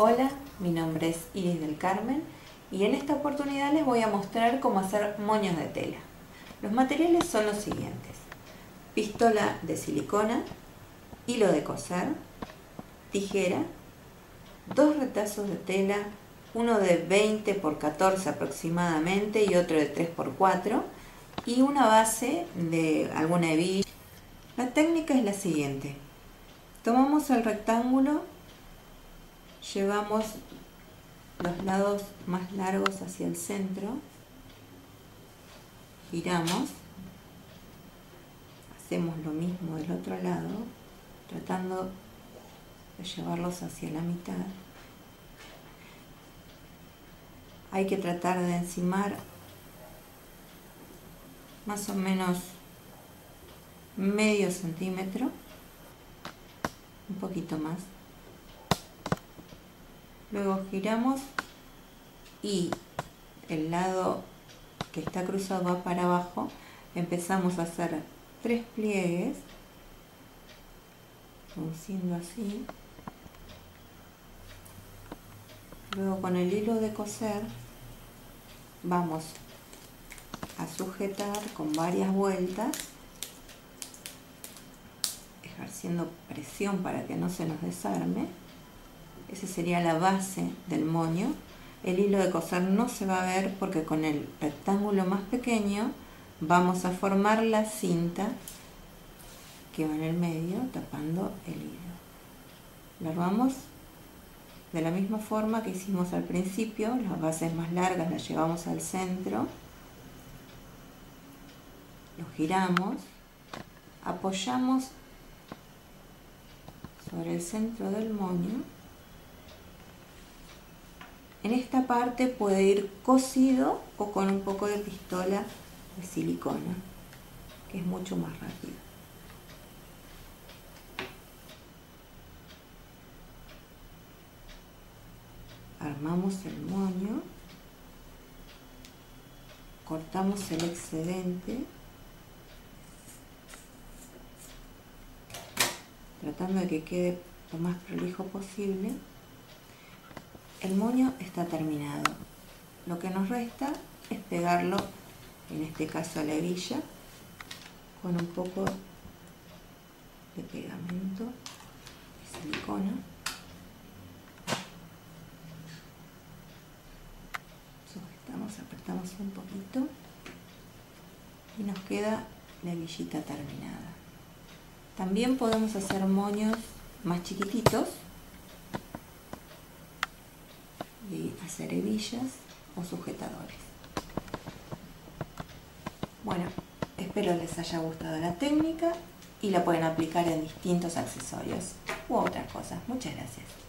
Hola, mi nombre es Iris del Carmen y en esta oportunidad les voy a mostrar cómo hacer moños de tela. Los materiales son los siguientes. Pistola de silicona, hilo de coser, tijera, dos retazos de tela, uno de 20 por 14 aproximadamente y otro de 3 por 4 y una base de alguna hebilla. La técnica es la siguiente. Tomamos el rectángulo, llevamos los lados más largos hacia el centro, giramos, hacemos lo mismo del otro lado, tratando de llevarlos hacia la mitad. Hay que tratar de encimar más o menos medio centímetro, un poquito más. Luego giramos y el lado que está cruzado va para abajo. Empezamos a hacer tres pliegues, siendo así. Luego con el hilo de coser vamos a sujetar con varias vueltas, ejerciendo presión para que no se nos desarme. Esa sería la base del moño. El hilo de coser no se va a ver porque con el rectángulo más pequeño vamos a formar la cinta que va en el medio tapando el hilo. Lo armamos de la misma forma que hicimos al principio, las bases más largas las llevamos al centro, lo giramos, apoyamos sobre el centro del moño. En esta parte puede ir cosido o con un poco de pistola de silicona, que es mucho más rápido. armamos el moño, cortamos el excedente, tratando de que quede lo más prolijo posible. El moño está terminado. Lo que nos resta es pegarlo, en este caso a la hebilla, con un poco de pegamento de silicona. apretamos un poquito y nos queda la hebillita terminada. También podemos hacer moños más chiquititos hacer hebillas o sujetadores. Bueno, espero les haya gustado la técnica y la pueden aplicar en distintos accesorios u otras cosas. Muchas gracias.